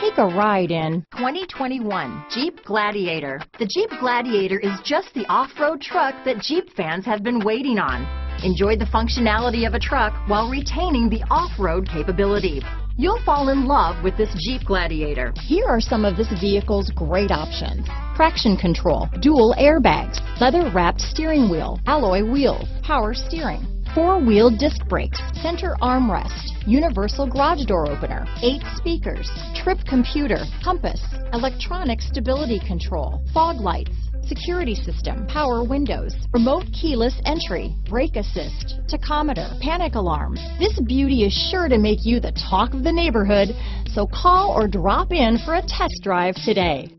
Take a ride in 2021 Jeep Gladiator. The Jeep Gladiator is just the off-road truck that Jeep fans have been waiting on. Enjoy the functionality of a truck while retaining the off-road capability. You'll fall in love with this Jeep Gladiator. Here are some of this vehicle's great options. Traction control, dual airbags, leather wrapped steering wheel, alloy wheels, power steering, Four-wheel disc brakes, center armrest, universal garage door opener, eight speakers, trip computer, compass, electronic stability control, fog lights, security system, power windows, remote keyless entry, brake assist, tachometer, panic alarm. This beauty is sure to make you the talk of the neighborhood, so call or drop in for a test drive today.